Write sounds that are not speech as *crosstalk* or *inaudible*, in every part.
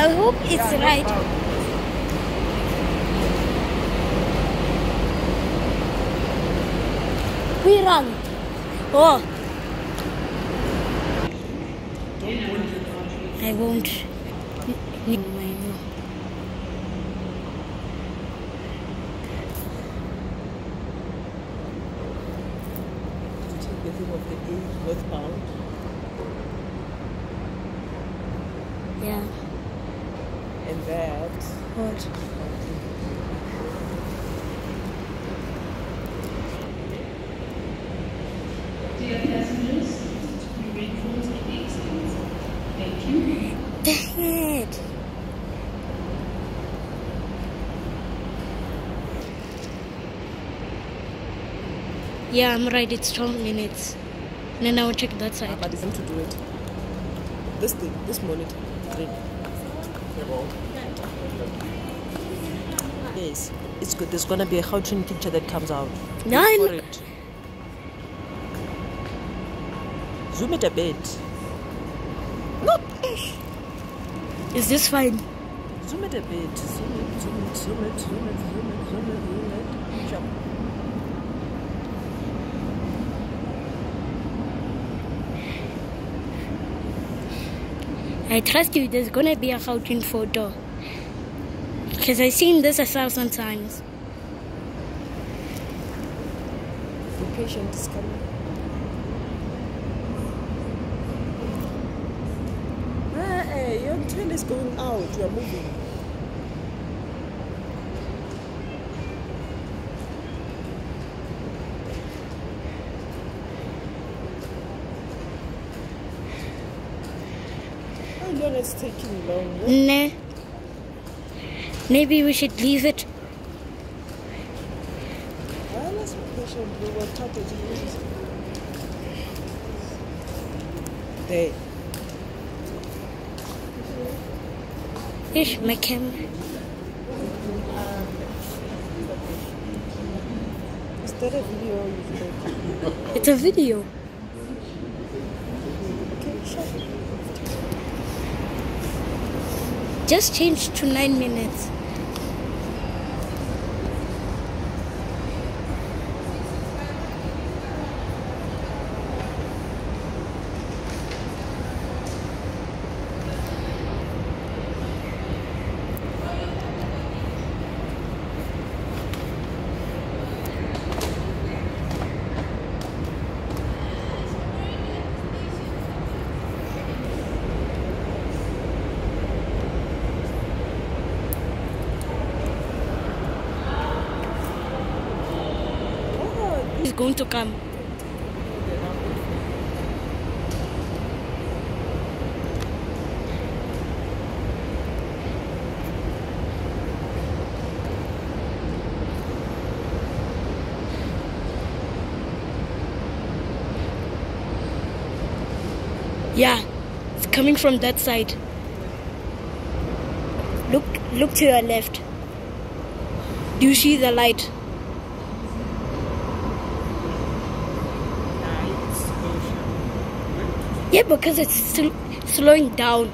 I hope it's right. We run. Oh. I won't. To take the thing of the A northbound. Yeah. And that. What? Dear passengers, we wait for the exit. Thank you. Dang it. Yeah, I'm right. It's 12 minutes. And then I'll check that ah, side. But it's to do it. This thing, this monitor. Green. Yes, it's good. There's gonna be a Gautrain picture that comes out. Nine. Zoom it a bit. Is this fine? Zoom it a bit. Zoom it, zoom it, zoom it, zoom it, zoom it, zoom it, zoom it. Jump. I trust you. There's gonna be a Gauteng photo. Because I've seen this a thousand times. The patient is coming. Ah, hey, your train is going out. You are moving. How it's taking long? eh? Nah. Maybe we should leave it. Let's be patient. We will talk to you. There. Ish, my camera. Is that a video you've? It's a video. Just changed to nine minutes. Going to come. Yeah, it's coming from that side. Look, look to your left. Do you see the light? Yeah, because it's still slowing down.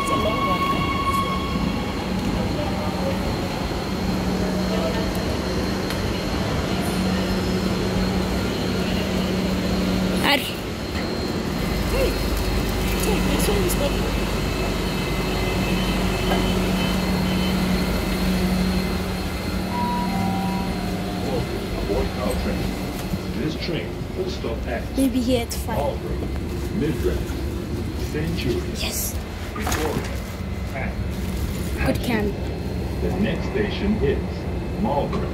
It's a long one. I, Hey, hey, this one is not. Aboard Gautrain. This train will stop at maybe it's fine. Marlboro, Midrand, Century, Yes, Pretoria, and good cam. the next station is Marlboro.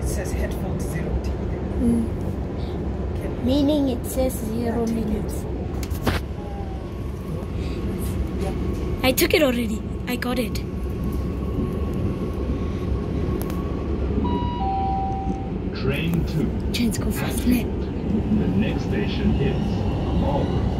It says headphone zero T. Hmm. Meaning it says zero minutes. I took it already. I got it. Train 2. Chains go fast. The next station is Marlboro.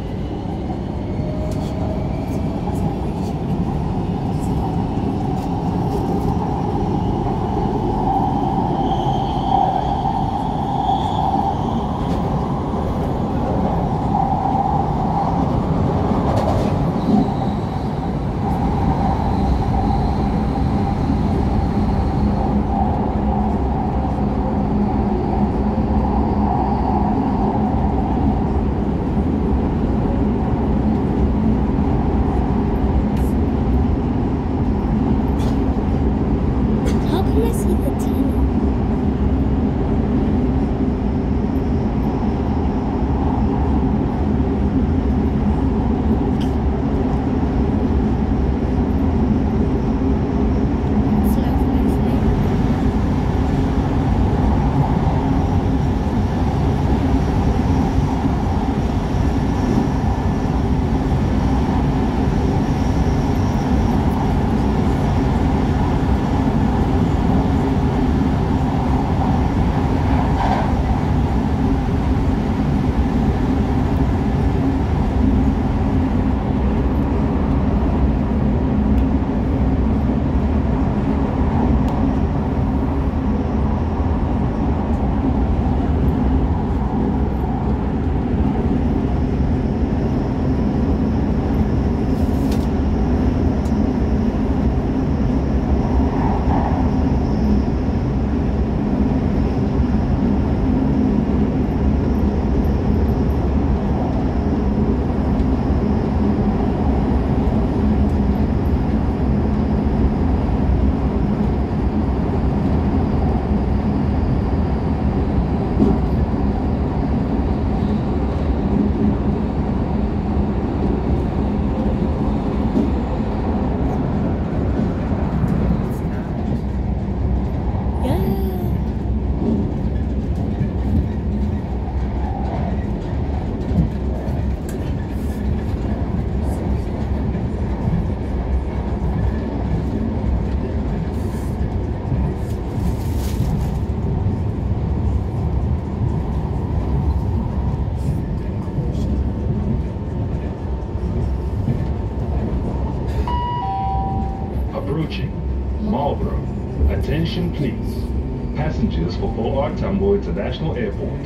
International Airport,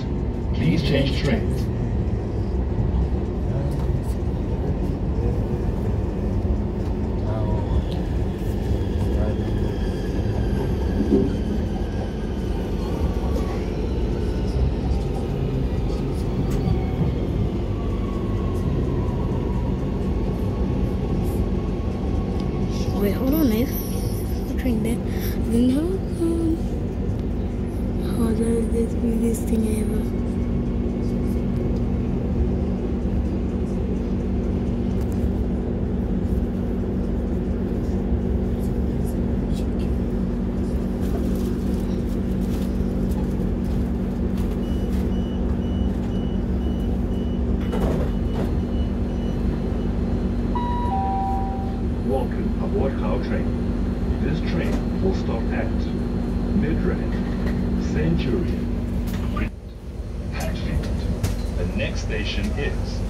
please change trains. Wait, hold on, Nate. The train there. No. Oh, that is the weirdest thing ever. Welcome aboard Gautrain. This train will stop at Midrand, Centurion, Hatfield. The next station is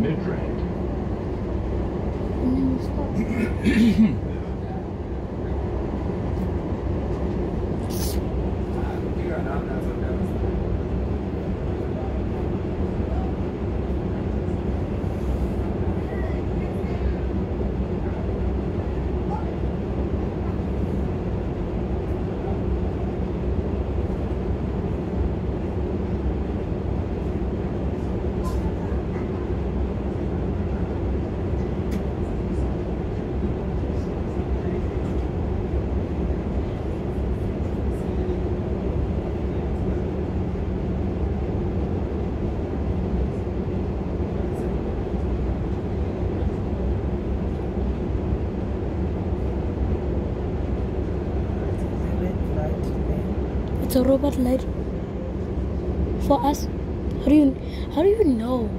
Midrand. *clears throat* *clears throat* there. A robot light for us. How do you how do you know?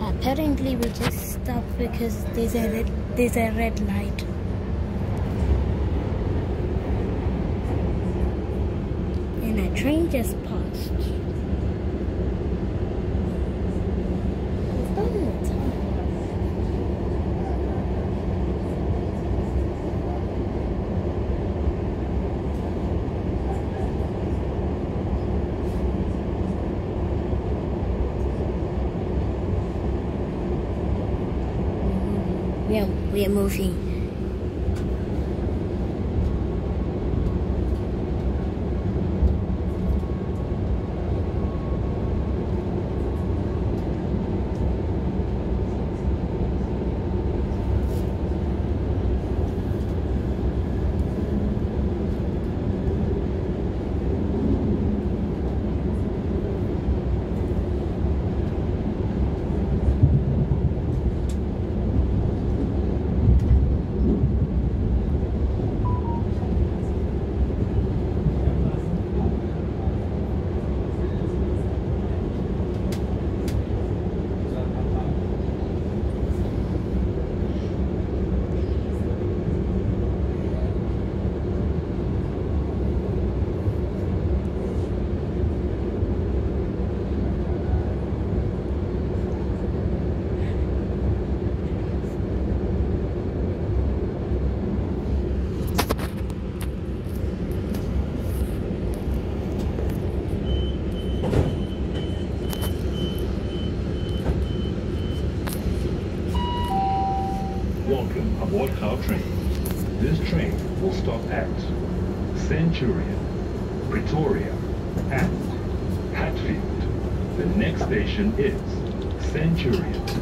Apparently we just stopped because there's a red there's a red light. And a train just passed. It's not in the tunnel. We are, moving. Aboard train. This train will stop at Centurion, Pretoria, and Hatfield. The next station is Centurion.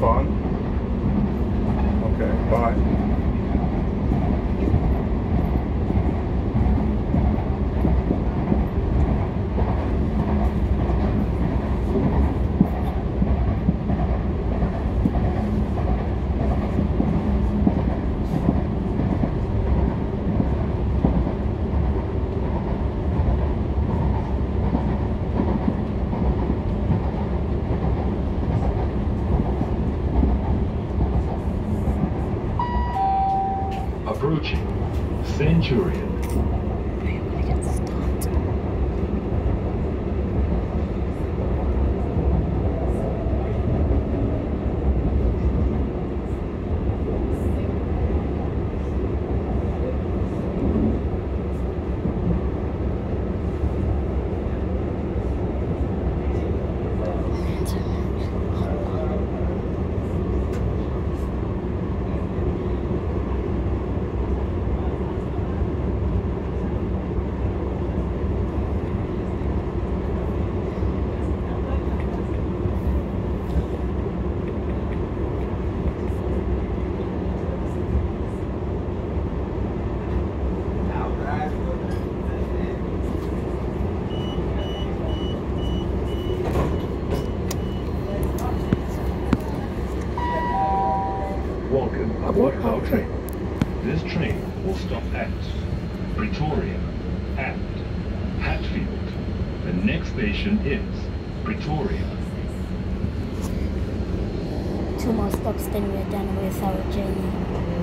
fun. centurion. two more stops then we're done with our journey.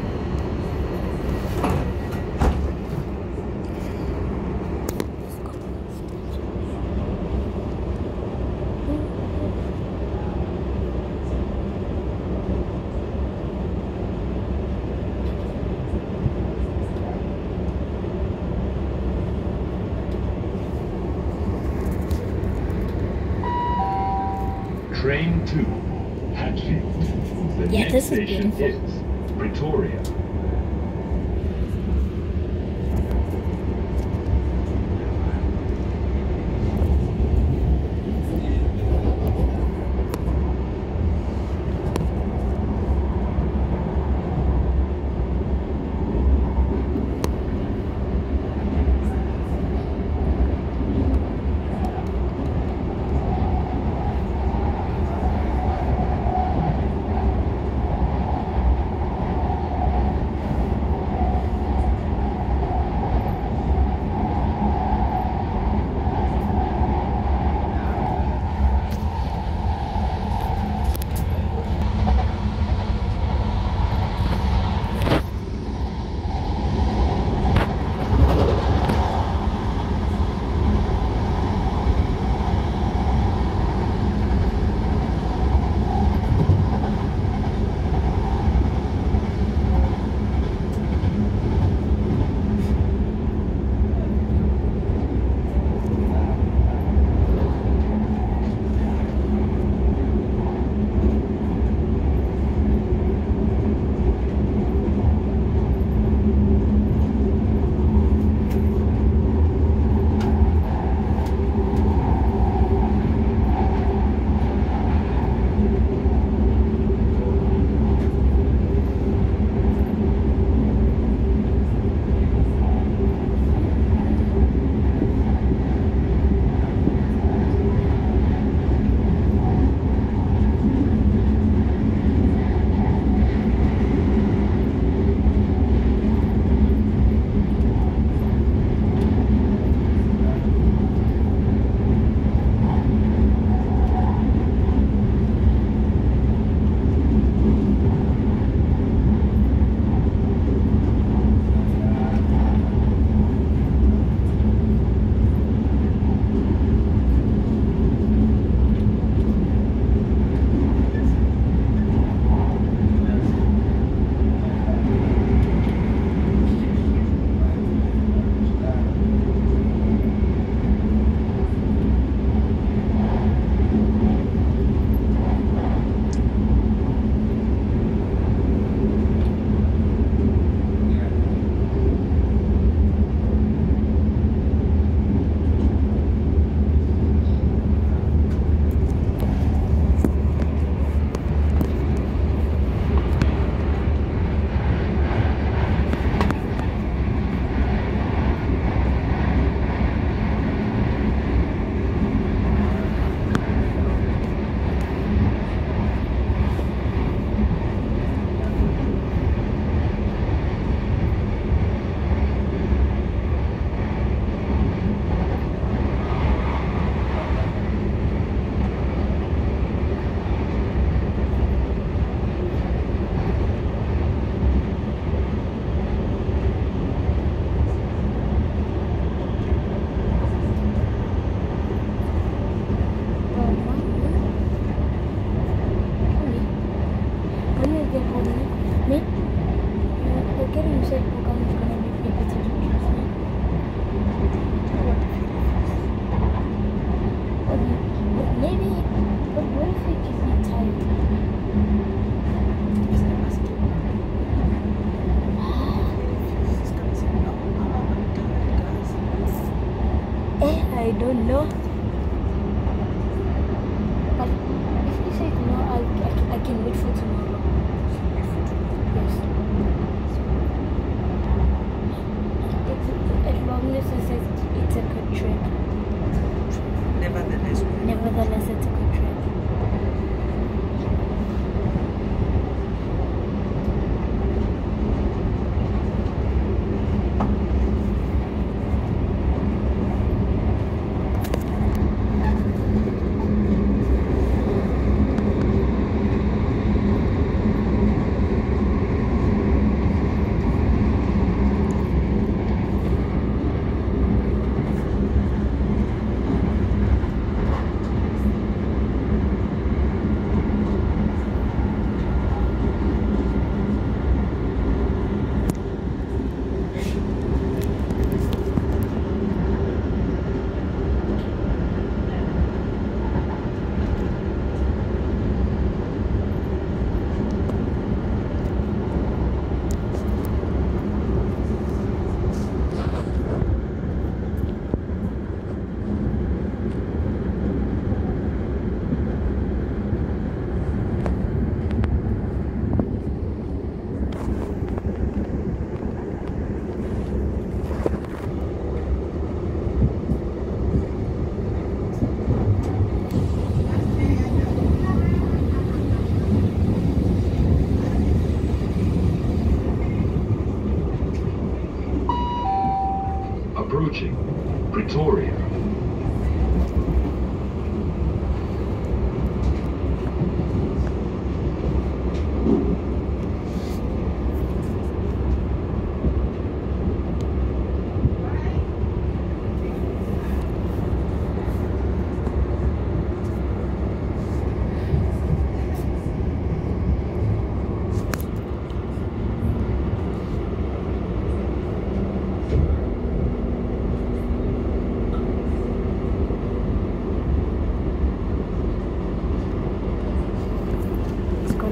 decision.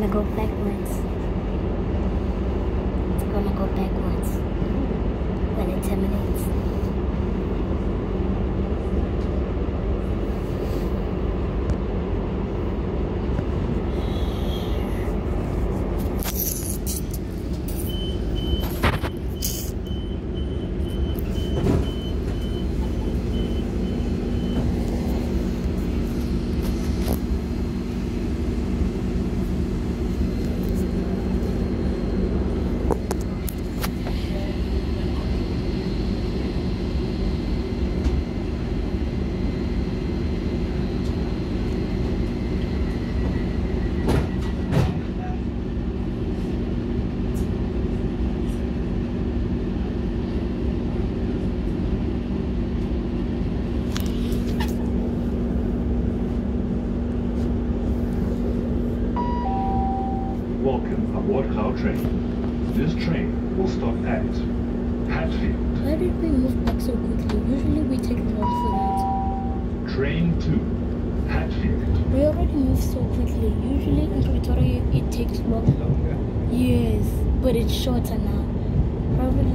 gonna go backwards. It's gonna go backwards when it terminates.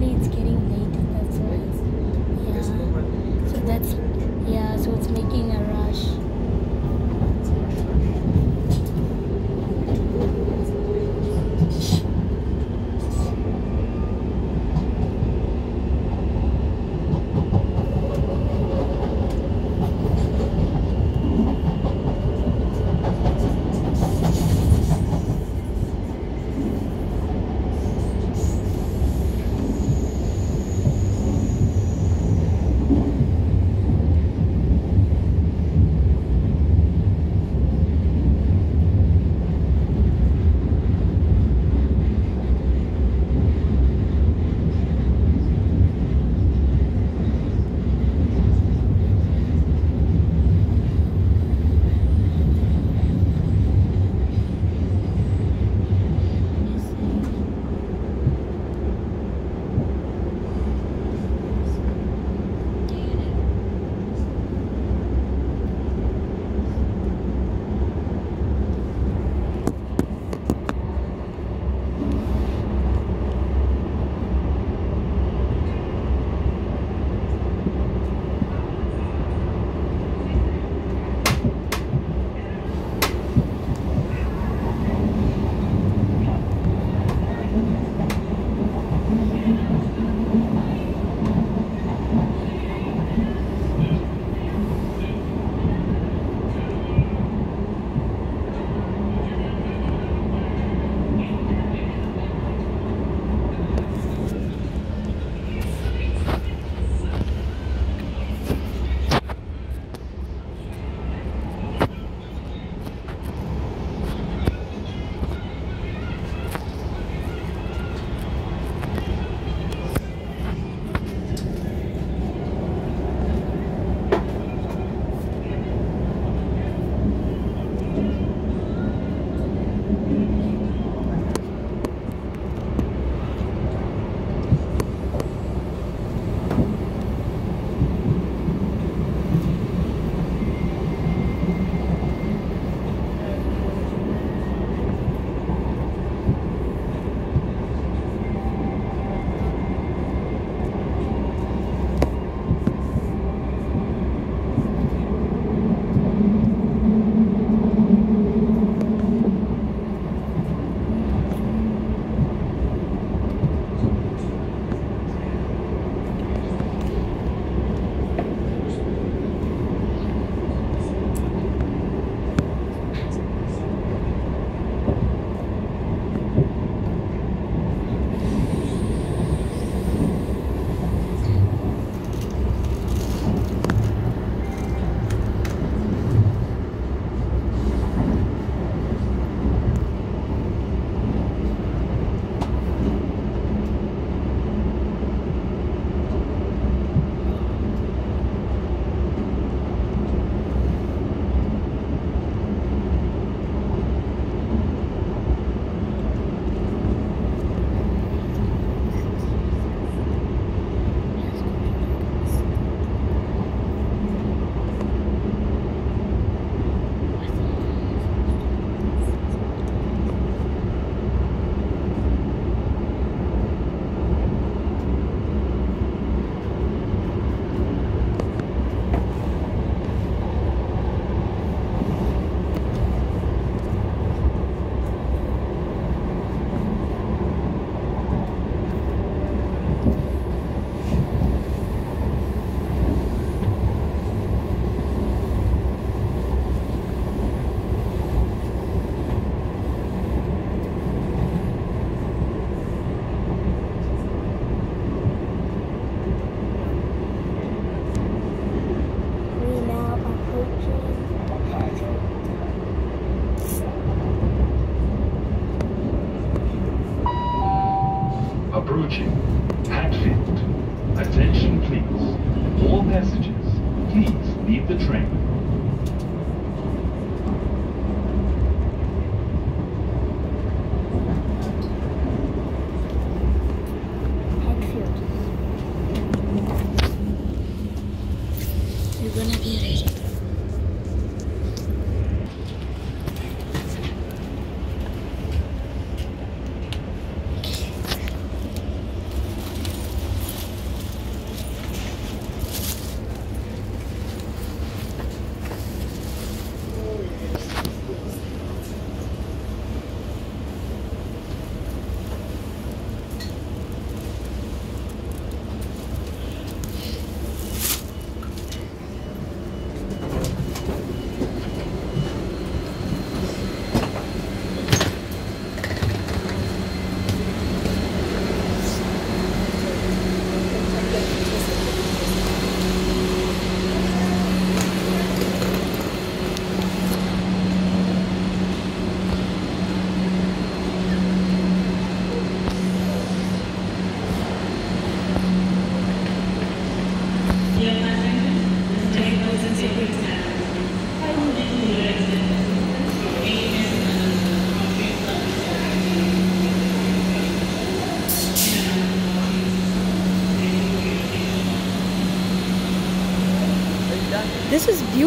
Actually, it's getting late. That's why. Yeah. So that's yeah. So it's making a rush.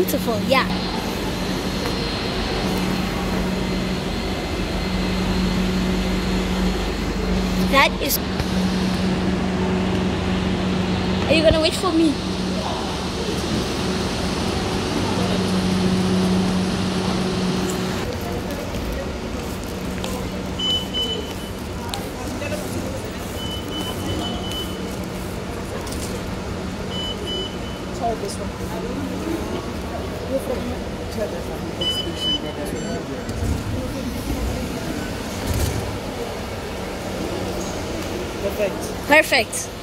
beautiful, yeah. That is... Are you gonna wait for me? perfect.